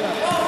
Gracias.